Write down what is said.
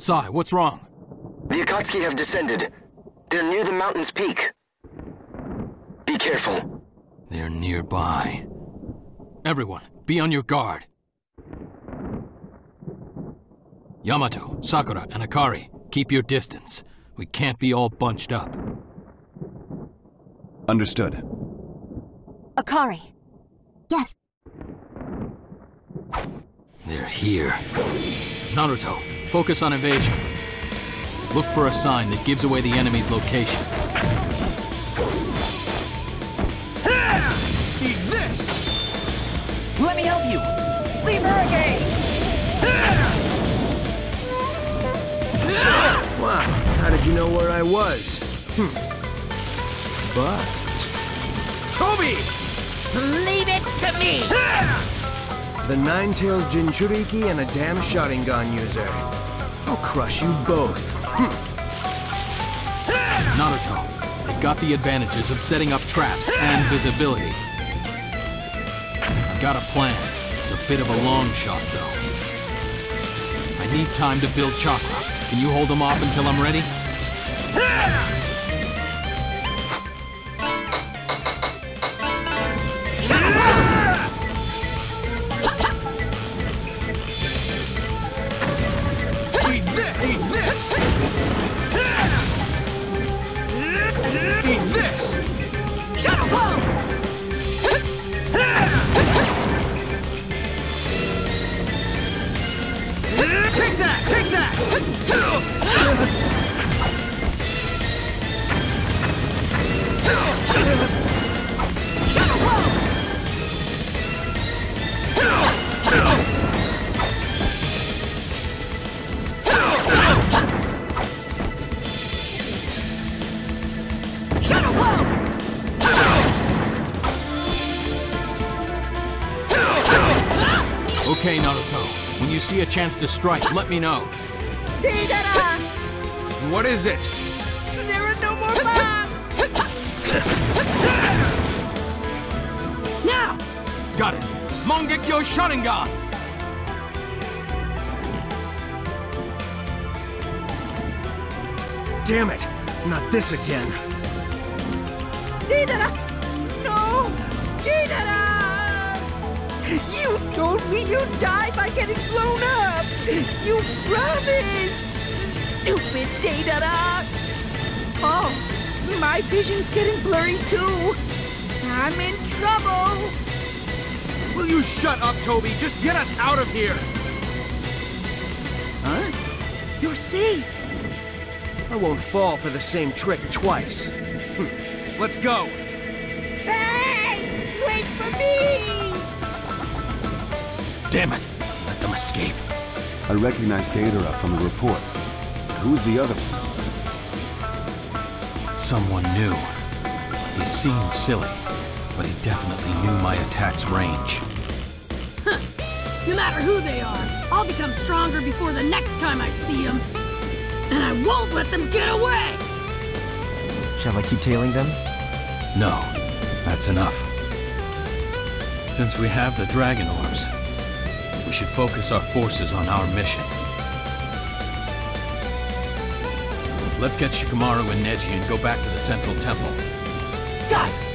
Sai, what's wrong? The Akatsuki have descended. They're near the mountain's peak. Be careful. They're nearby. Everyone, be on your guard. Yamato, Sakura, and Akari, keep your distance. We can't be all bunched up. Understood. Akari. Yes. They're here. Naruto, focus on evasion. Look for a sign that gives away the enemy's location. Eat this! Let me help you! Leave her again! Wow, how did you know where I was? Hmm. But... Tobi! Leave it to me! The Nine-Tails Jinchuriki and a damn Sharingan user. I'll crush you both. Hmm. Naruto, they've got the advantages of setting up traps and visibility. I've got a plan. It's a bit of a long shot, though. I need time to build chakra. Can you hold them off until I'm ready? Hmm. Okay, Naruto. When you see a chance to strike, let me know. Deidara! What is it? There are no more bombs! Now! Got it. Mangekyo Sharingan! Damn it! Not this again. Deidara! No! Deidara! You told me you'd die by getting blown up! You promised! Stupid Deidara! Oh, my vision's getting blurry too! I'm in trouble! Will you shut up, Tobi? Just get us out of here! Huh? You're safe! I won't fall for the same trick twice. Hmm. Let's go! Hey! Wait for me! Damn it! Let them escape. I recognize Deidara from the report. But Who's the other one? Someone new. He seemed silly, but he definitely knew my attack's range. Huh. No matter who they are, I'll become stronger before the next time I see them. And I won't let them get away! Shall I keep tailing them? No, that's enough. Since we have the Dragon Orbs, we should focus our forces on our mission. Let's get Shikamaru and Neji and go back to the Central Temple. Guys,